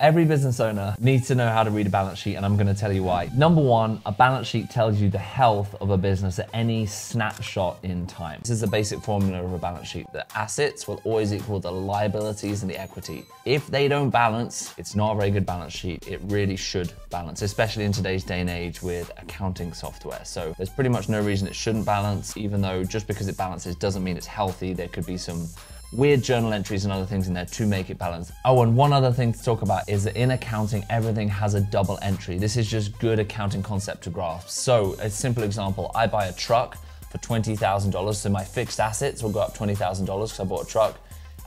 Every business owner needs to know how to read a balance sheet, and I'm gonna tell you why. Number one, a balance sheet tells you the health of a business at any snapshot in time. This is the basic formula of a balance sheet. The assets will always equal the liabilities and the equity. If they don't balance, it's not a very good balance sheet. It really should balance, especially in today's day and age with accounting software. So there's pretty much no reason it shouldn't balance, even though just because it balances doesn't mean it's healthy. There could be some weird journal entries and other things in there to make it balanced. Oh, and one other thing to talk about is that in accounting, everything has a double entry. This is just good accounting concept to grasp. So a simple example, I buy a truck for $20,000. So my fixed assets will go up $20,000 because I bought a truck.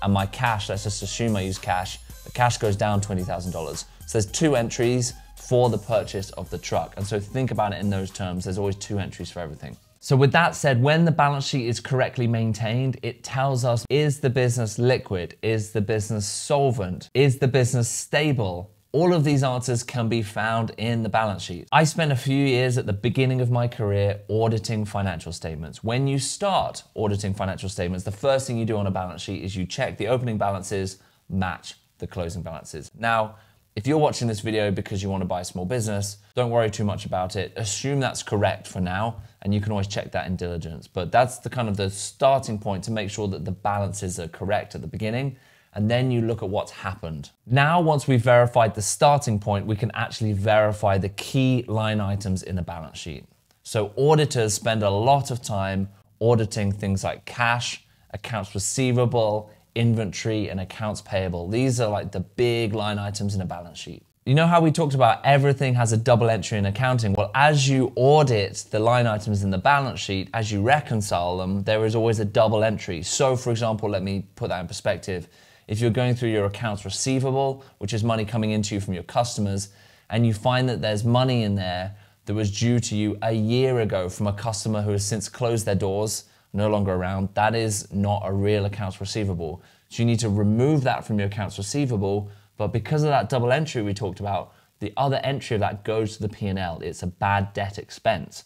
And my cash, let's just assume I use cash, the cash goes down $20,000. So there's two entries for the purchase of the truck. And so think about it in those terms. There's always two entries for everything. So with that said, when the balance sheet is correctly maintained, it tells us, is the business liquid? Is the business solvent? Is the business stable? All of these answers can be found in the balance sheet. I spent a few years at the beginning of my career auditing financial statements. When you start auditing financial statements, the first thing you do on a balance sheet is you check the opening balances match the closing balances. Now, if you're watching this video because you want to buy a small business, don't worry too much about it. Assume that's correct for now, and you can always check that in diligence. But that's the kind of the starting point to make sure that the balances are correct at the beginning, and then you look at what's happened. Now, once we've verified the starting point, we can actually verify the key line items in the balance sheet. So auditors spend a lot of time auditing things like cash, accounts receivable, inventory, and accounts payable. These are like the big line items in a balance sheet. You know how we talked about everything has a double entry in accounting? Well, as you audit the line items in the balance sheet, as you reconcile them, there is always a double entry. So, for example, let me put that in perspective. If you're going through your accounts receivable, which is money coming into you from your customers, and you find that there's money in there that was due to you a year ago from a customer who has since closed their doors no longer around, that is not a real accounts receivable. So you need to remove that from your accounts receivable. But because of that double entry we talked about, the other entry of that goes to the P&L. It's a bad debt expense.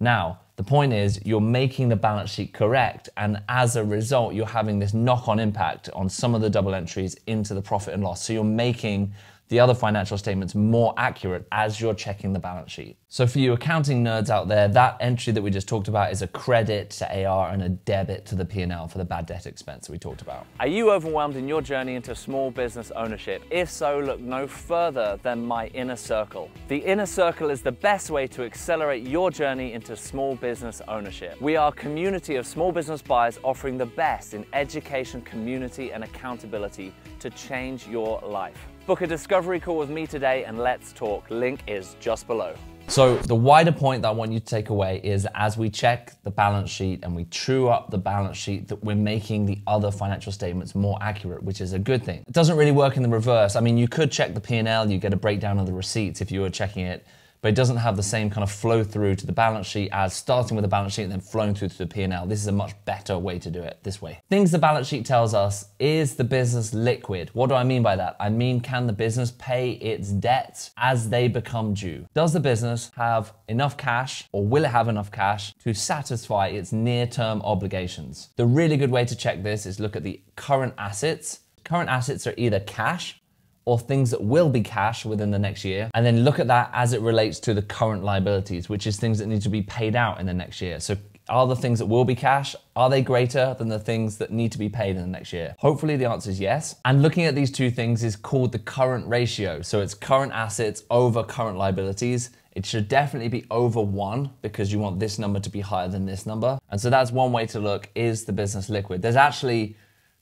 Now, the point is you're making the balance sheet correct, and as a result, you're having this knock on impact on some of the double entries into the profit and loss. So you're making the other financial statements more accurate as you're checking the balance sheet. So for you accounting nerds out there, that entry that we just talked about is a credit to AR and a debit to the P&L for the bad debt expense that we talked about. Are you overwhelmed in your journey into small business ownership? If so, look no further than my inner circle. The inner circle is the best way to accelerate your journey into small business ownership. We are a community of small business buyers offering the best in education, community, and accountability to change your life. Book a discovery call with me today and let's talk. Link is just below. So the wider point that I want you to take away is as we check the balance sheet and we true up the balance sheet that we're making the other financial statements more accurate, which is a good thing. It doesn't really work in the reverse. I mean, you could check the P&L, you get a breakdown of the receipts if you were checking it but it doesn't have the same kind of flow through to the balance sheet as starting with the balance sheet and then flowing through to the P&L. This is a much better way to do it this way. Things the balance sheet tells us, is the business liquid? What do I mean by that? I mean, can the business pay its debts as they become due? Does the business have enough cash or will it have enough cash to satisfy its near-term obligations? The really good way to check this is look at the current assets. Current assets are either cash or things that will be cash within the next year, and then look at that as it relates to the current liabilities, which is things that need to be paid out in the next year. So are the things that will be cash, are they greater than the things that need to be paid in the next year? Hopefully the answer is yes. And looking at these two things is called the current ratio. So it's current assets over current liabilities. It should definitely be over one because you want this number to be higher than this number. And so that's one way to look, is the business liquid? There's actually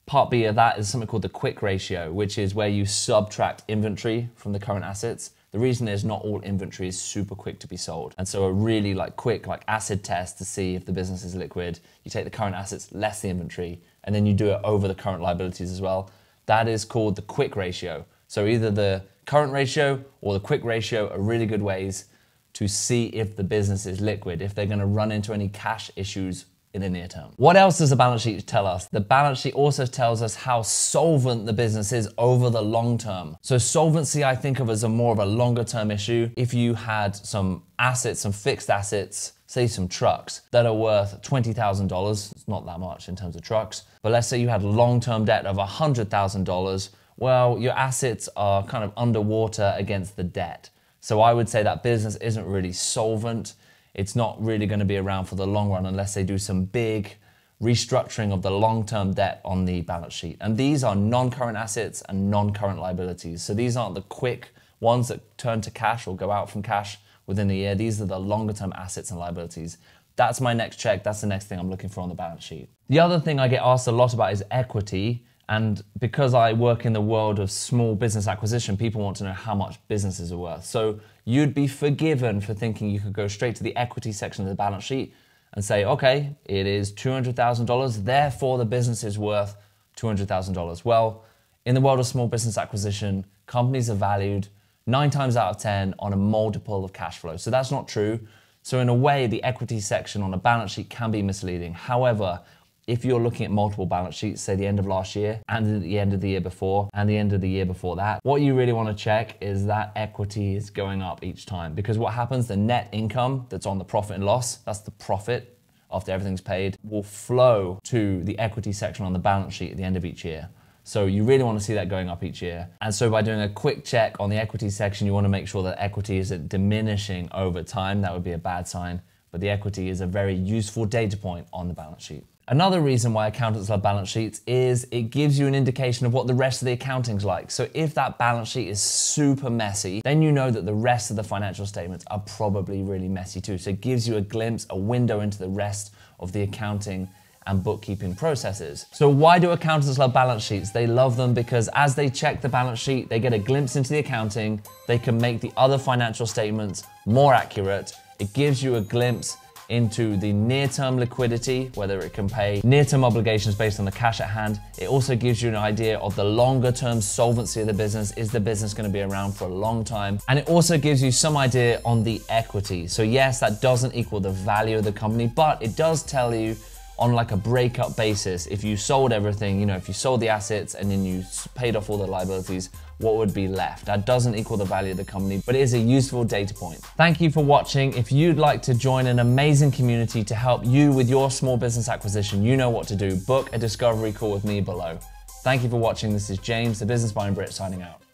Part B of that is something called the quick ratio, which is where you subtract inventory from the current assets. The reason is not all inventory is super quick to be sold. And so a really like quick like acid test to see if the business is liquid, you take the current assets less the inventory, and then you do it over the current liabilities as well. That is called the quick ratio. So either the current ratio or the quick ratio are really good ways to see if the business is liquid, if they're gonna run into any cash issues in the near term. What else does the balance sheet tell us? The balance sheet also tells us how solvent the business is over the long term. So solvency I think of as a more of a longer term issue. If you had some assets, some fixed assets, say some trucks that are worth $20,000, it's not that much in terms of trucks, but let's say you had long-term debt of $100,000 well, your assets are kind of underwater against the debt. So I would say that business isn't really solvent. It's not really going to be around for the long run unless they do some big restructuring of the long term debt on the balance sheet. And these are non current assets and non current liabilities. So these aren't the quick ones that turn to cash or go out from cash within a year. These are the longer term assets and liabilities. That's my next check. That's the next thing I'm looking for on the balance sheet. The other thing I get asked a lot about is equity. And because I work in the world of small business acquisition, people want to know how much businesses are worth. So you'd be forgiven for thinking you could go straight to the equity section of the balance sheet and say, okay, it is $200,000, therefore the business is worth $200,000. Well, in the world of small business acquisition, companies are valued nine times out of 10 on a multiple of cash flow. So that's not true. So, in a way, the equity section on a balance sheet can be misleading. However, if you're looking at multiple balance sheets, say the end of last year and the end of the year before and the end of the year before that, what you really want to check is that equity is going up each time. Because what happens, the net income that's on the profit and loss, that's the profit after everything's paid, will flow to the equity section on the balance sheet at the end of each year. So you really want to see that going up each year. And so by doing a quick check on the equity section, you want to make sure that equity isn't diminishing over time. That would be a bad sign. But the equity is a very useful data point on the balance sheet. Another reason why accountants love balance sheets is it gives you an indication of what the rest of the accounting's like. So if that balance sheet is super messy, then you know that the rest of the financial statements are probably really messy too. So it gives you a glimpse, a window into the rest of the accounting and bookkeeping processes. So why do accountants love balance sheets? They love them because as they check the balance sheet, they get a glimpse into the accounting, they can make the other financial statements more accurate. It gives you a glimpse into the near-term liquidity, whether it can pay near-term obligations based on the cash at hand. It also gives you an idea of the longer-term solvency of the business. Is the business going to be around for a long time? And it also gives you some idea on the equity. So yes, that doesn't equal the value of the company, but it does tell you on like a breakup basis, if you sold everything, you know, if you sold the assets and then you paid off all the liabilities, what would be left. That doesn't equal the value of the company, but it is a useful data point. Thank you for watching. If you'd like to join an amazing community to help you with your small business acquisition, you know what to do. Book a discovery call with me below. Thank you for watching. This is James, the Business Buying Brit, signing out.